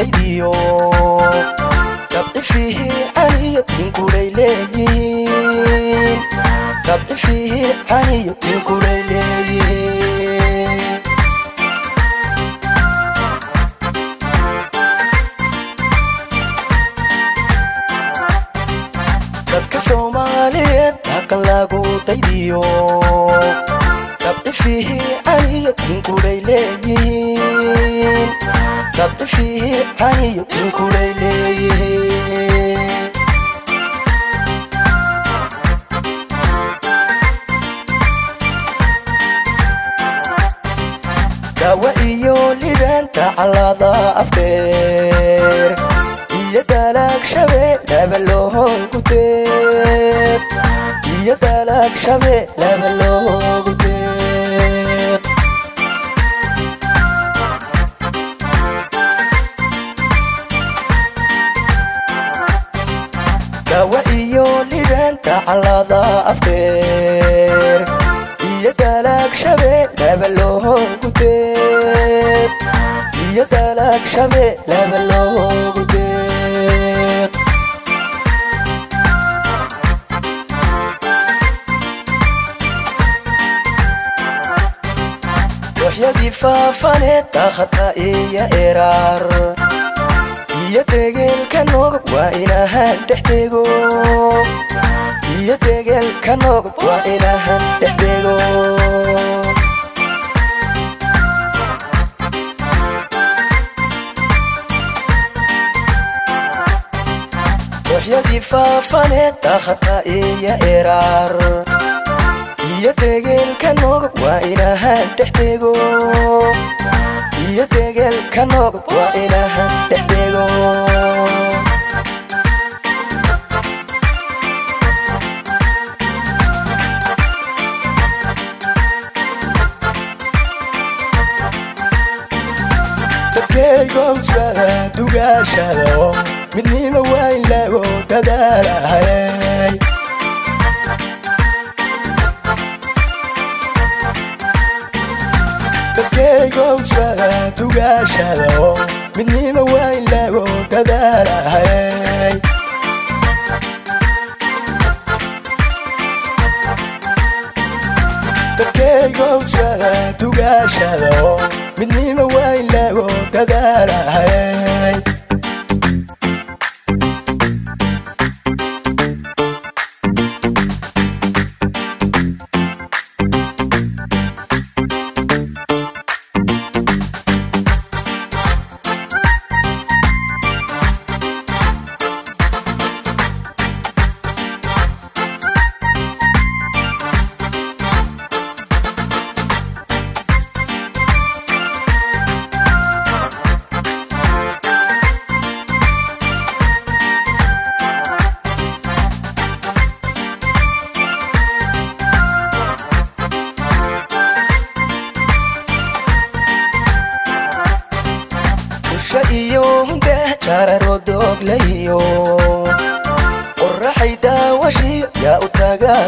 halkan lagu daydiyo dabci fiican iyo dinkuray leeyihiin dabci fiican iyo dinkuray leeyihiin dadka soomaaliyeed halkan lagu daydiyo قبض فيه أني ينكري ليين قبض فيه أني ينكري ليين دواء يولي بنت على ضافتير يدالك شبه لبلوه الكتير يدالك شبه لبلوه dawa iyo dhidhaanta calaada afteer iyo dalag shabe labaloogudeeq iyo dalag shabe labaloogudeeq waxyadii faafaneed dakhadka iyo eraar iyo degeelka noogab waa inahan dhex dego iyo degeelka noogab waa inahan dhex dego dooxyadii faafaneed daaqadka iyo eraar iyo degeelka noogab waa inahan dhex dego iyo degeelka noogab waa inahan dhex cielo. dugaashada oo midnima waa in lagu dadaalahayay كيغوسا تغاشالو مني ما وين لاغو تدارا هاي كيغوسا تغاشالو مني ما وين لاغو تدارا هاي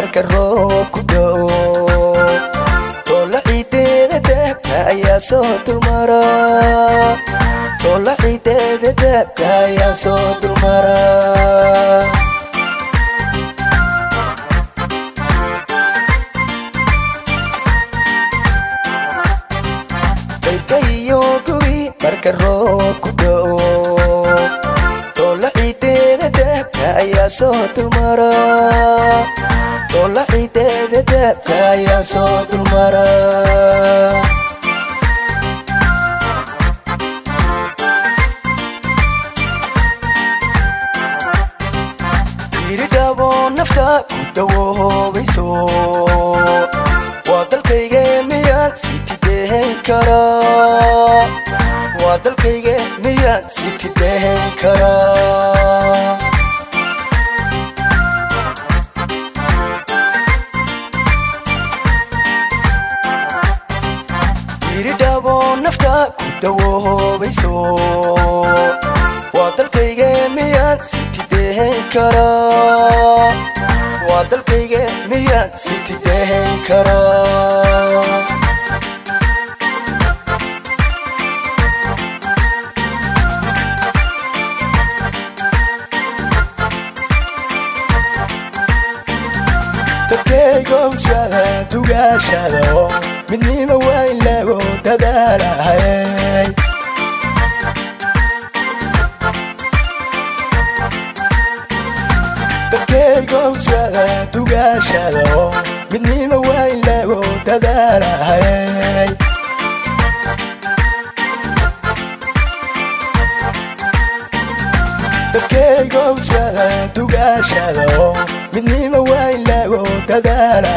marka roob ku da'o toola ciideeda dahabka ayaa soo dulmara toola ciideeda dahabka ayaa soo dulmara marka roob ku da'o toola ciideeda dahabka ayaa soo dulmara toola ciideeda dahabka ayaa soo dulmara nafta ku dawoobayso waa dalkayga miyaan sitidehayn karaa waa dalkayga miyaan sitidehayn karaa ku dawoobayso waa dalkayga miyaan sitidehayn karaa waa dalkayga miyaan sitidehayn karaa dadkaygouswada dugaashado midnima go tadara hey dadkayga uswaada dugaashada oo midnima waa in lagu dadaala hey dadkayga uswaada dugaashada oo midnima waa in lagu dadaala